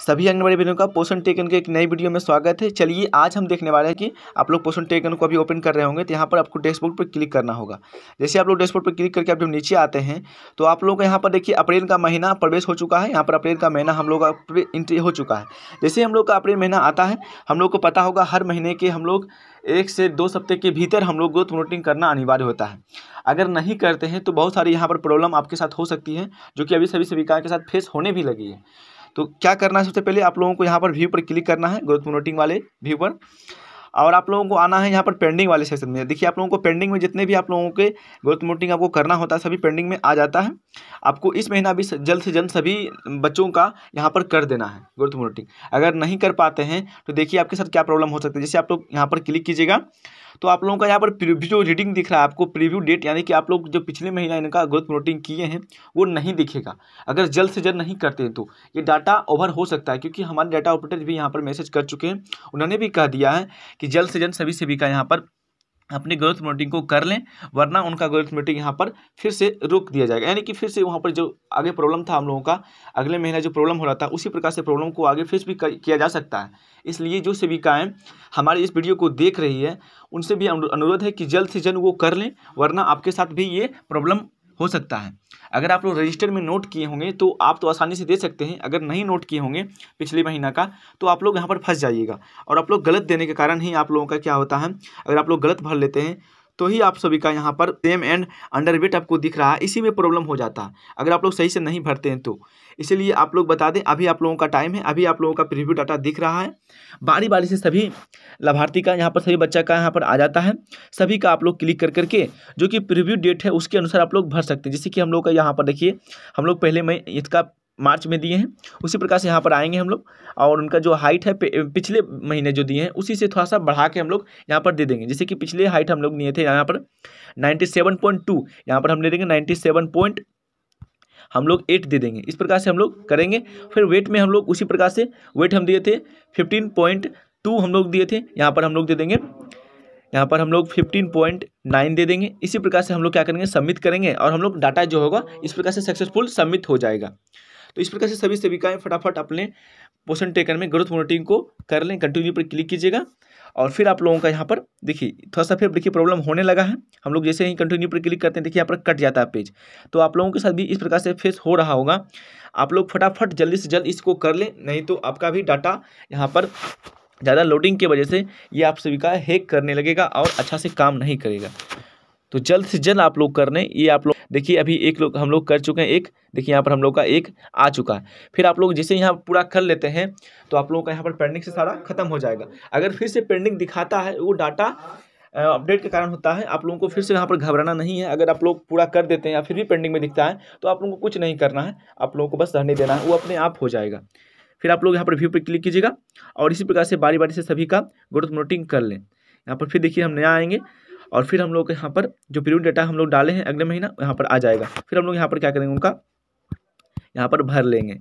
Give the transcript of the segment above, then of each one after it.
सभी आंगनबाड़ी बहनों का पोषण टेकन के एक नई वीडियो में स्वागत है। चलिए, आज हम देखने वाले हैं कि आप लोग पोषण टेकन को अभी ओपन कर रहे होंगे तो यहाँ पर आपको डैशबोर्ड पर क्लिक करना होगा। जैसे आप लोग डैशबोर्ड पर क्लिक करके आप जब नीचे आते हैं तो आप लोगों यहाँ पर देखिए अप्रैल का महीना प्रवेश हो चुका है। यहाँ पर अप्रैल का महीना हम लोग का एंट्री हो चुका है। जैसे हम लोग का अप्रैल महीना आता है, हम लोग को पता होगा हर महीने के हम लोग एक से दो सप्ताह के भीतर हम लोग ग्रोथ मोनिटरिंग करना अनिवार्य होता है। अगर नहीं करते हैं तो बहुत सारी यहाँ पर प्रॉब्लम आपके साथ हो सकती है, जो कि अभी सभी सेविकाओं के साथ फेस होने भी लगी है। तो क्या करना है सबसे पहले आप लोगों को यहाँ पर व्यू पर क्लिक करना है ग्रोथ मोनिटरिंग वाले व्यू पर। और आप लोगों को आना है यहाँ पर पेंडिंग वाले सेक्शन में। देखिए, आप लोगों को पेंडिंग में जितने भी आप लोगों के ग्रोथ मोटिंग आपको करना होता है, सभी पेंडिंग में आ जाता है। आपको इस महीना भी जल्द से जल्द सभी बच्चों का यहाँ पर कर देना है ग्रोथ मोटिंग अगर नहीं कर पाते हैं तो देखिए आपके साथ क्या प्रॉब्लम हो सकती है। जैसे आप लोग यहाँ पर क्लिक कीजिएगा तो आप लोगों का यहाँ पर प्रीव्यू जो रीडिंग दिख रहा है, आपको प्रीव्यू डेट यानी कि आप लोग जो पिछले महीना इनका ग्रोथ प्रोटीन किए हैं, वो नहीं दिखेगा। अगर जल्द से जल्द नहीं करते तो ये डाटा ओवर हो सकता है, क्योंकि हमारे डाटा ऑपरेटर भी यहाँ पर मैसेज कर चुके हैं। उन्होंने भी कह दिया है कि जल्द से जल्द सभी सभी का यहाँ पर अपनी ग्रोथ मीटिंग को कर लें, वरना उनका ग्रोथ मीटिंग यहाँ पर फिर से रोक दिया जाएगा। यानी कि फिर से वहाँ पर जो आगे प्रॉब्लम था हम लोगों का, अगले महीने जो प्रॉब्लम हो रहा था, उसी प्रकार से प्रॉब्लम को आगे फेस भी किया जा सकता है। इसलिए जो सेविकाएँ हमारे इस वीडियो को देख रही है, उनसे भी अनुरोध है कि जल्द से जल्द वो कर लें, वरना आपके साथ भी ये प्रॉब्लम हो सकता है। अगर आप लोग रजिस्टर में नोट किए होंगे तो आप तो आसानी से दे सकते हैं, अगर नहीं नोट किए होंगे पिछले महीना का तो आप लोग यहाँ पर फंस जाइएगा। और आप लोग गलत देने के कारण ही आप लोगों का क्या होता है, अगर आप लोग गलत भर लेते हैं तो ही आप सभी का यहाँ पर सेम एंड अंडरवेट आपको दिख रहा है, इसी में प्रॉब्लम हो जाता है। अगर आप लोग सही से नहीं भरते हैं तो। इसीलिए आप लोग बता दें, अभी आप लोगों का टाइम है, अभी आप लोगों का प्रीव्यू डाटा दिख रहा है। बारी बारी से सभी लाभार्थी का, यहाँ पर सभी बच्चा का यहाँ पर आ जाता है। सभी का आप लोग क्लिक कर करके, जो कि प्रीव्यू डेट है, उसके अनुसार आप लोग भर सकते हैं। जैसे कि हम लोग का यहाँ पर देखिए, हम लोग पहले में इसका मार्च में दिए हैं उसी प्रकार से यहाँ पर आएँगे हम लोग और उनका जो हाइट है पिछले महीने जो दिए हैं उसी से थोड़ा सा बढ़ा के हम लोग यहाँ पर दे देंगे जैसे कि पिछले हाइट हम लोग लिए थे यहाँ पर नाइन्टी सेवन पॉइंट टू यहाँ पर हम ले देंगे नाइन्टी सेवन पॉइंट हम लोग एट दे देंगे इस प्रकार से हम लोग करेंगे फिर वेट में हम लोग उसी प्रकार से वेट हम दिए थे फिफ्टीन पॉइंट टू हम लोग दिए थे यहाँ पर हम लोग दे देंगे यहाँ पर हम लोग फिफ्टीन पॉइंट नाइन दे देंगे इसी प्रकार से हम लोग क्या करेंगे सबमिट करेंगे और हम लोग डाटा जो होगा इस प्रकार से सक्सेसफुल सबमिट हो जाएगा तो इस प्रकार से सभी सेविकाएँ फटाफट अपने पोषण टेकर में ग्रोथ मोनिटरिंग को कर लें। कंटिन्यू पर क्लिक कीजिएगा। और फिर आप लोगों का यहाँ पर देखिए थोड़ा सा फिर देखिए प्रॉब्लम होने लगा है। हम लोग जैसे ही कंटिन्यू पर क्लिक करते हैं, देखिए यहाँ पर कट जाता है पेज तो आप लोगों के साथ भी इस प्रकार से फेस हो रहा होगा। आप लोग फटाफट जल्दी से जल्द इसको कर लें, नहीं तो आपका भी डाटा यहाँ पर ज़्यादा लोडिंग की वजह से ये आप सभी का हैक करने लगेगा और अच्छा से काम नहीं करेगा। तो जल्द से जल्द आप लोग कर लें, ये आप लोग देखिए, अभी एक लोग, हम लोग कर चुके हैं एक, देखिए यहाँ पर हम लोग का एक आ चुका है। फिर आप लोग जैसे यहाँ पूरा कर लेते हैं तो आप लोगों का यहाँ पर पेंडिंग से सारा खत्म हो जाएगा। अगर फिर से पेंडिंग दिखाता है, वो डाटा अपडेट के कारण होता है, आप लोगों को फिर से यहाँ पर घबराना नहीं है। अगर आप लोग पूरा कर देते हैं या फिर भी पेंडिंग में दिखता है तो आप लोगों को कुछ नहीं करना है। आप लोगों को बस रहने देना है, वो अपने आप हो जाएगा। फिर आप लोग यहाँ पर व्यू पर क्लिक कीजिएगा और इसी प्रकार से बारी बारी से सभी का ग्रोथ मोटिंग कर लें। यहाँ पर फिर देखिए हम नया आएँगे। और फिर हम लोग यहाँ पर जो पीरियड डेटा हम लोग डाले हैं अगले महीना यहाँ पर आ जाएगा। फिर हम लोग यहाँ पर क्या करेंगे उनका? यहाँ पर भर लेंगे।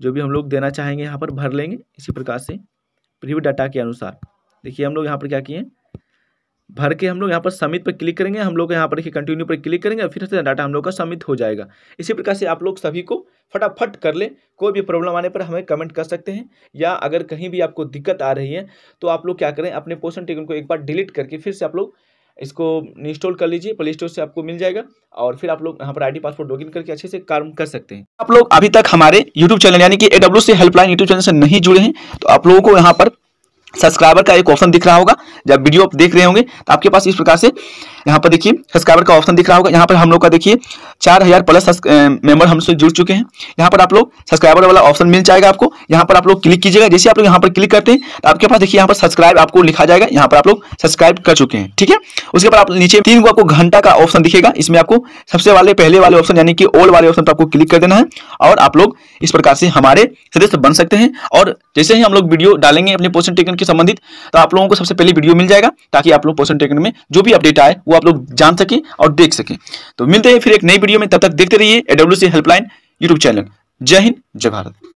जो भी हम लोग देना चाहेंगे यहाँ पर भर लेंगे इसी प्रकार से प्रीव्यू डाटा के अनुसार। देखिए हम लोग यहाँ पर क्या किए भर के हम लोग यहाँ पर समिट पर क्लिक करेंगे, हम लोग यहाँ पर देखिए कंटिन्यू पर क्लिक करेंगे फिर से डाटा हम लोग का समिट हो जाएगा। इसी प्रकार से आप लोग सभी को फटाफट कर ले। कोई भी प्रॉब्लम आने पर हमें कमेंट कर सकते हैं या अगर कहीं भी आपको दिक्कत आ रही है तो आप लोग क्या करें, अपने पोषण टिकन को एक बार डिलीट करके फिर से आप लोग इसको इंस्टॉल कर लीजिए प्ले स्टोर से आपको मिल जाएगा और फिर आप लोग यहाँ पर आईडी पासवर्ड लॉगिन करके अच्छे से काम कर सकते हैं। आप लोग अभी तक हमारे यूट्यूब चैनल यानी कि एडब्ल्यू से हेल्पलाइन यूट्यूब चैनल से नहीं जुड़े हैं तो आप लोगों को यहाँ पर सब्सक्राइबर का एक ऑप्शन दिख रहा होगा। जब वीडियो आप देख रहे होंगे तो आपके पास इस प्रकार से यहाँ पर देखिए सब्सक्राइबर का ऑप्शन दिख रहा होगा। यहाँ पर हम लोग का देखिए, चार हज़ार प्लस मेंबर हमसे जुड़ चुके हैं। यहाँ पर आप लोग सब्सक्राइबर वाला ऑप्शन मिल जाएगा आपको। यहाँ पर आप लोग क्लिक कीजिएगा। जैसे आप लोग यहाँ पर क्लिक करते हैं तो आपके पास देखिए, यहाँ पर सब्सक्राइब आपको लिखा जाएगा। यहाँ पर आप लोग सब्सक्राइब कर चुके हैं, ठीक है? उसके बाद आप नीचे तीन को आपको घंटा का ऑप्शन दिखेगा। इसमें आपको सबसे वाले, पहले वाले ऑप्शन यानी कि ओल्ड वाले ऑप्शन पर आपको क्लिक कर देना है और आप लोग इस प्रकार से हमारे सदस्य बन सकते हैं। और जैसे ही हम लोग वीडियो डालेंगे, अपने पोषण टेकन के संबंधित तो आप लोगों को सबसे पहले वीडियो मिल जाएगा, ताकि आप लोग पोषण टेक्निक में जो भी अपडेट आए, वो आप लोग जान सके और देख सके। तो मिलते हैं फिर एक नई वीडियो में, तब तक देखते रहिए एडब्ल्यू हेल्पलाइन यूट्यूब चैनल जय हिंद, जय भारत।